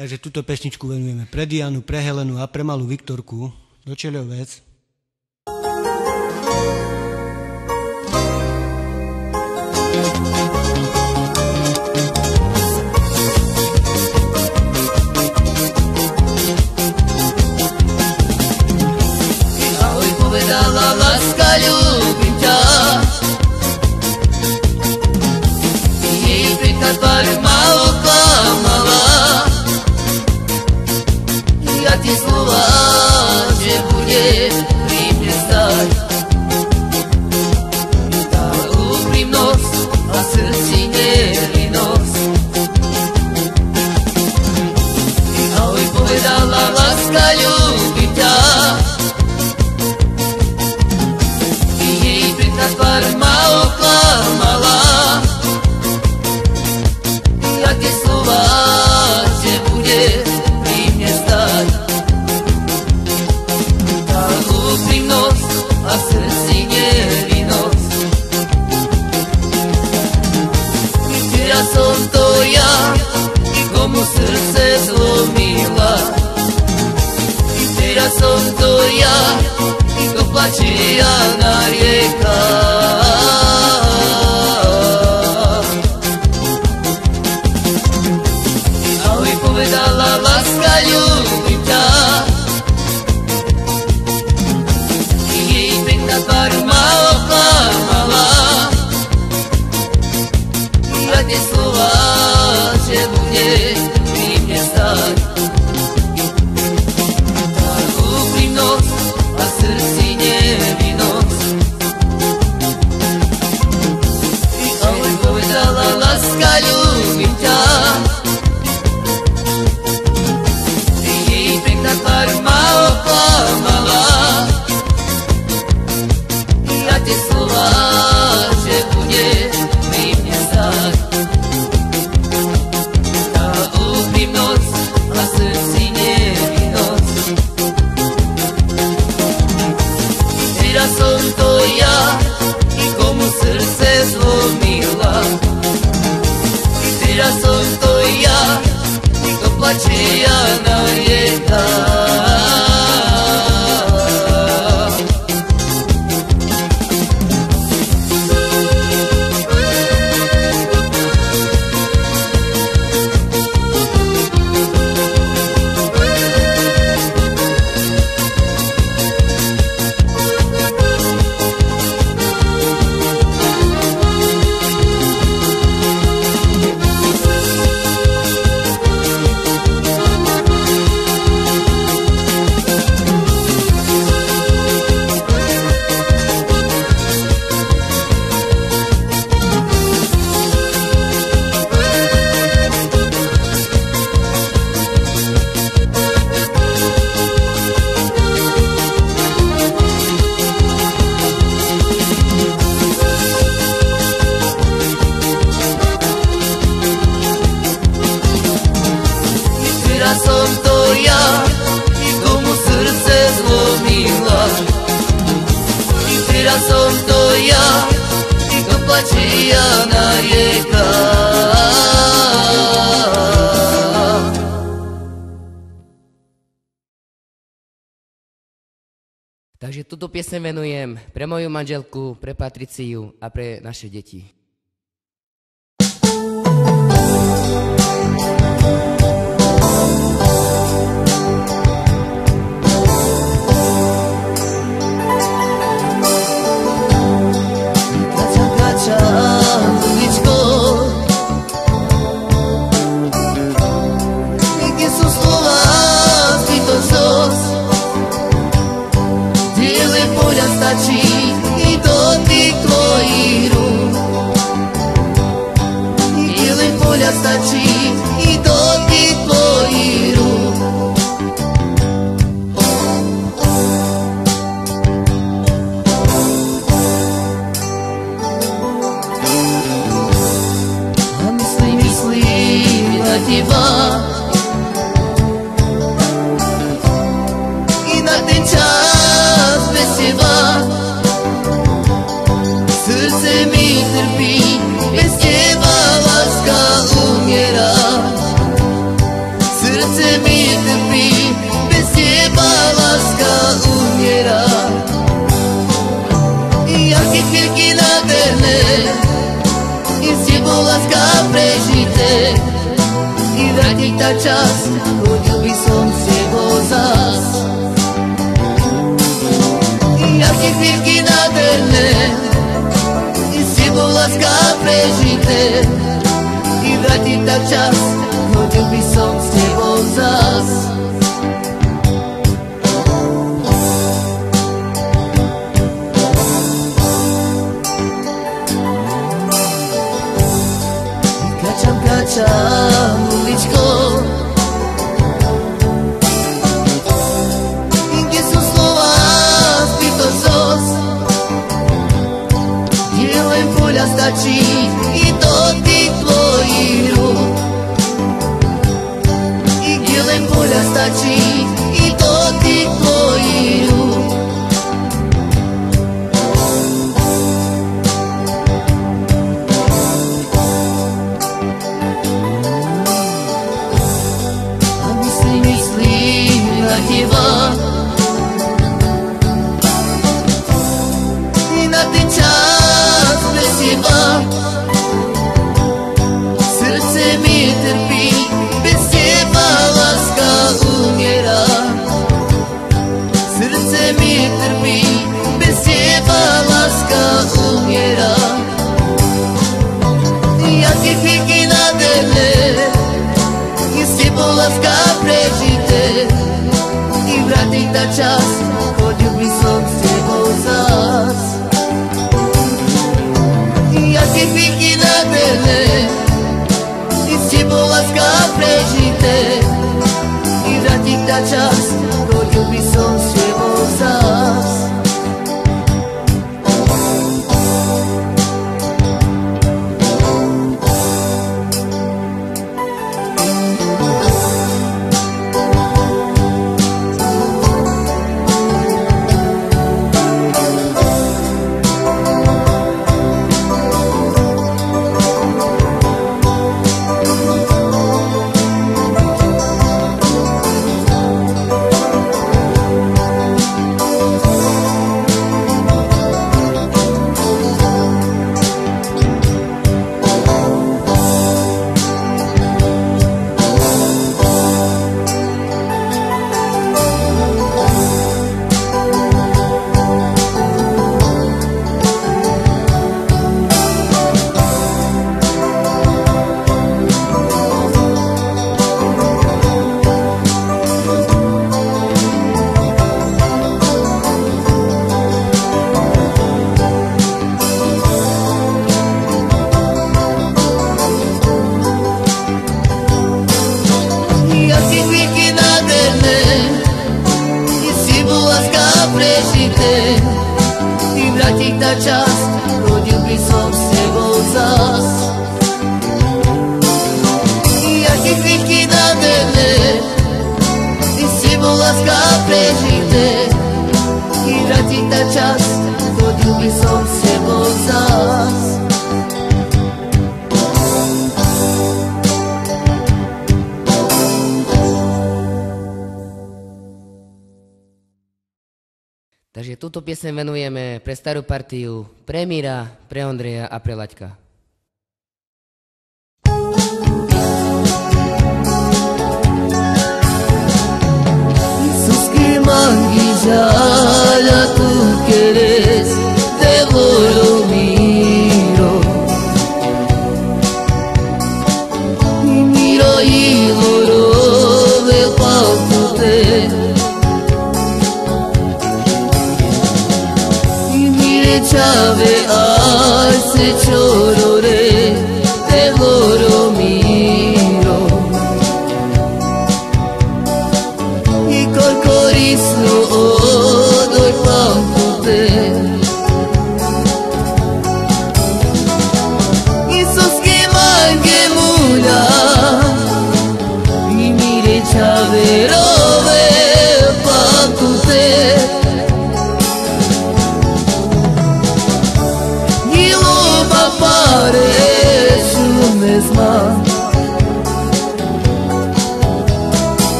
Takže túto pesničku venujeme pre Dianu, pre Helenu a pre malú Viktorku do Čeľovec. Takže túto piese venujem pre moju manželku, pre Patriciu a pre naše deti. Olha só, ti. Então prežité I vrátiť tá čas, chodil by som s tebou zás Jaké chvíľky nádherné I s tebou láska prežité. I vrátiť tá čas, chodil by som s tebou zás 的记忆。Čas, chodil by som s tebou zás. Jaké chvíľky nádherné, i s tebou láska prežité. I vrátiť na čas, chodil by som vrátiť tá čas Chodil by som s tebou zás Jaké chvíľky nádherné I si bol láska prežité Ty vrátiť tá čas Chodil by som s túto piesň venujeme pre starú partiu, pre Míra, pre Ondreja a pre Laďka.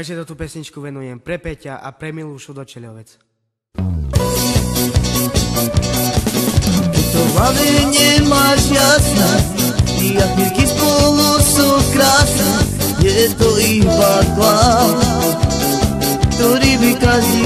Takže to tú pesničku venujem pre Peťa a pre Milúšu do Čeľovec. To hlavy nemáš jasná, ty jak milky spolu sú krásna, je to iba klam, ktorý by každý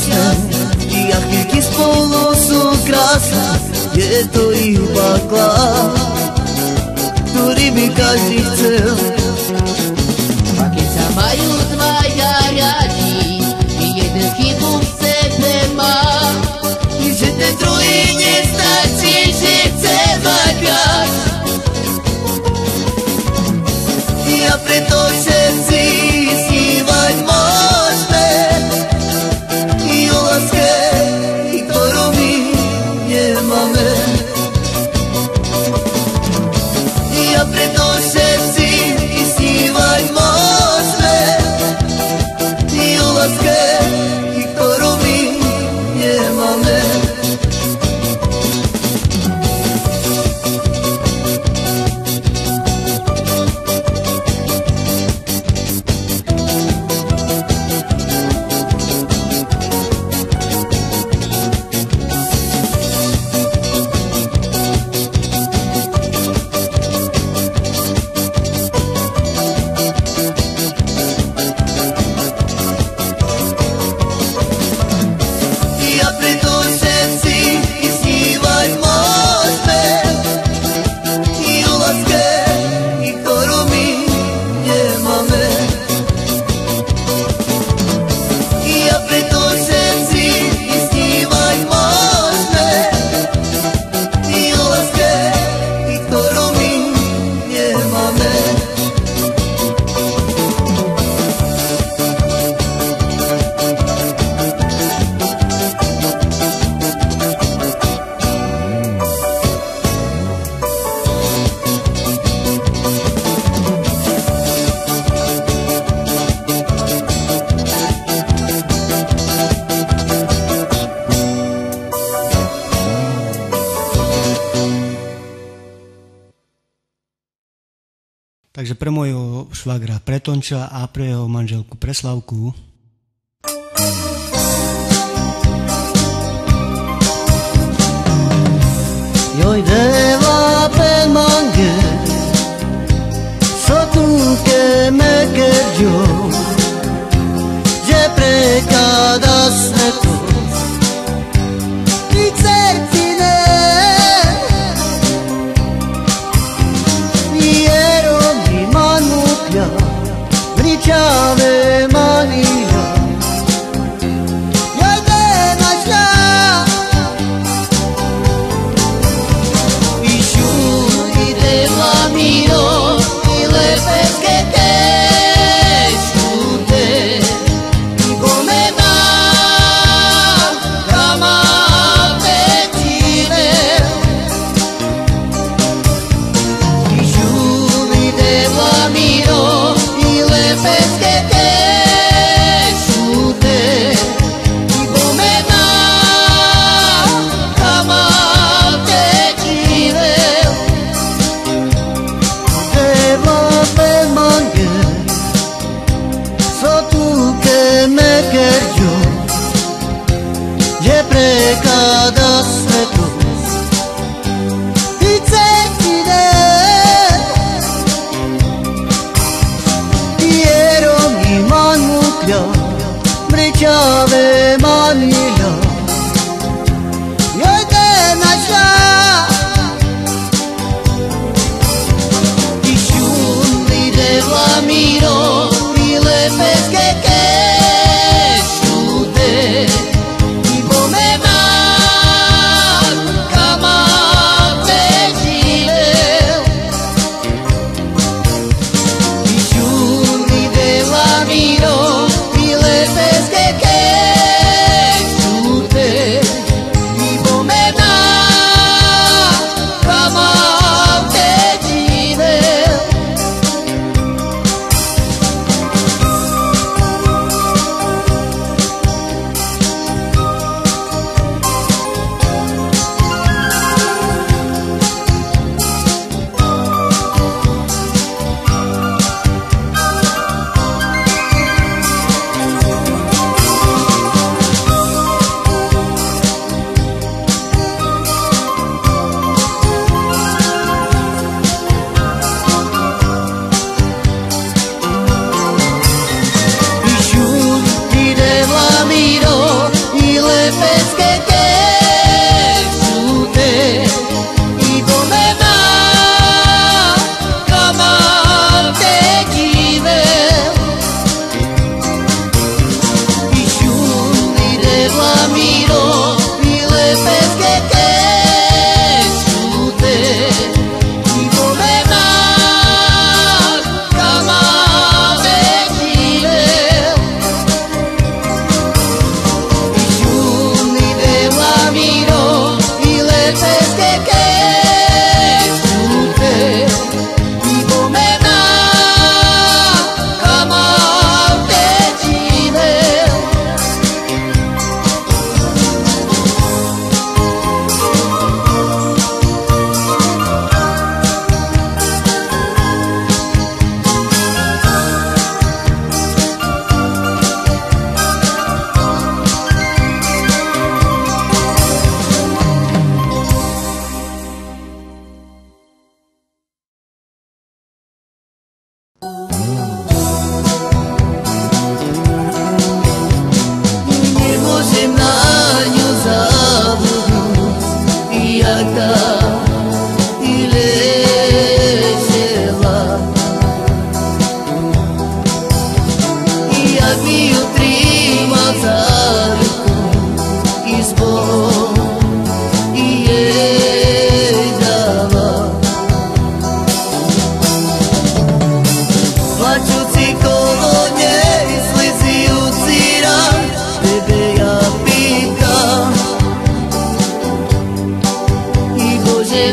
krasna I ahirki spolu su krasna Je to i bakla Turi mi kaži švagra Pretonča a pre jeho manželku Preslavku.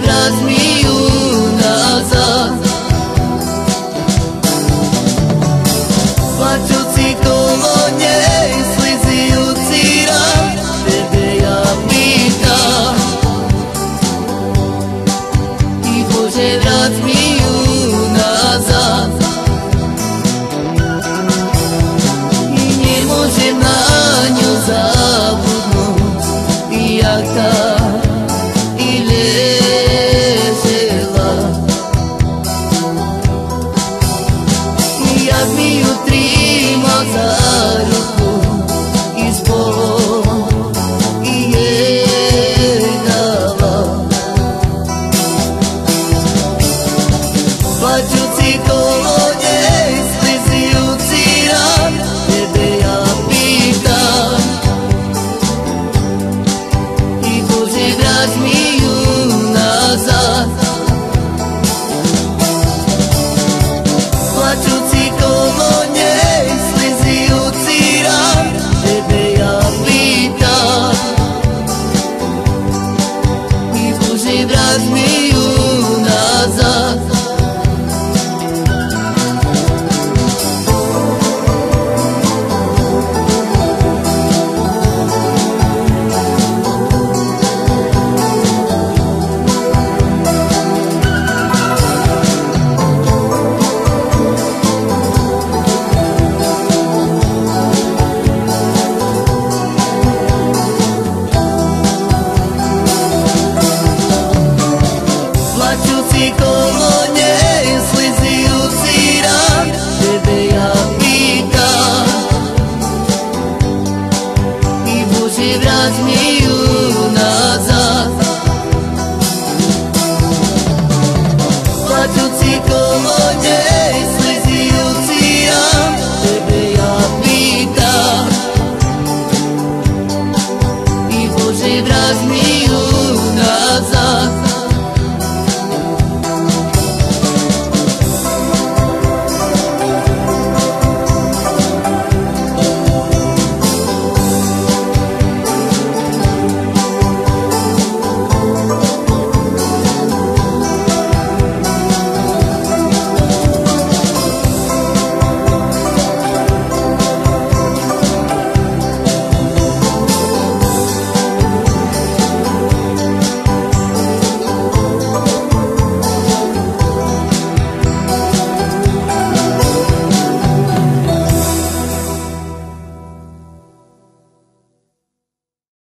нас love me.